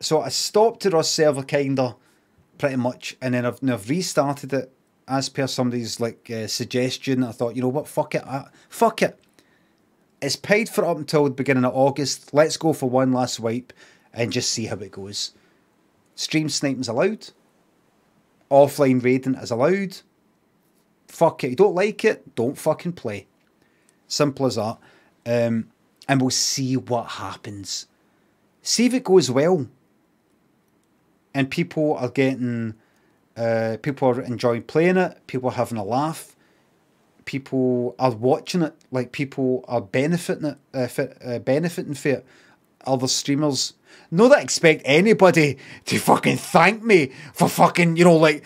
so I stopped the Rust server kinda, pretty much, and then I've, I've restarted it as per somebody's like uh, suggestion. I thought, you know what, fuck it, I, fuck it. It's paid for up until the beginning of August. Let's go for one last wipe and just see how it goes. Stream sniping's allowed. Offline raiding is allowed. Fuck it. You don't like it, don't fucking play. Simple as that. Um, and we'll see what happens. See if it goes well. And people are getting, uh, people are enjoying playing it. People are having a laugh. People are watching it. Like people are benefiting it, uh, fit, uh, benefiting from it. Other streamers, not that I expect anybody to fucking thank me for fucking, you know, like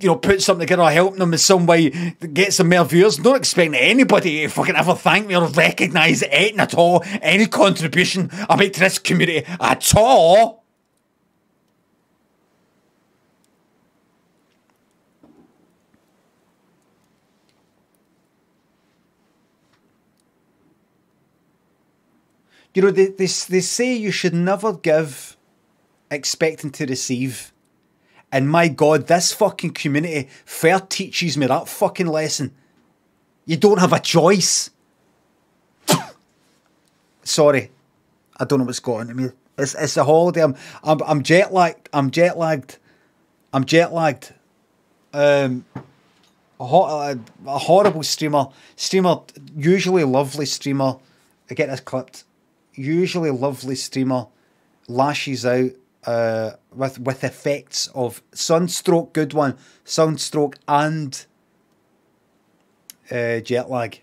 you know, put something together or helping them in some way to get some more viewers. Not expect anybody to fucking ever thank me or recognise anything at all, any contribution I make to this community at all. You know, they, they, they say you should never give expecting to receive. And my God, this fucking community fair teaches me that fucking lesson. You don't have a choice. Sorry, I don't know what's going on to me. It's it's a holiday. I'm I'm I'm jet lagged. I'm jet lagged. I'm jet lagged. Um, a, ho- a, a horrible streamer. Streamer, usually lovely streamer. I get this clipped. Usually lovely streamer lashes out uh, with with effects of sunstroke, good one, sunstroke and uh, jet lag.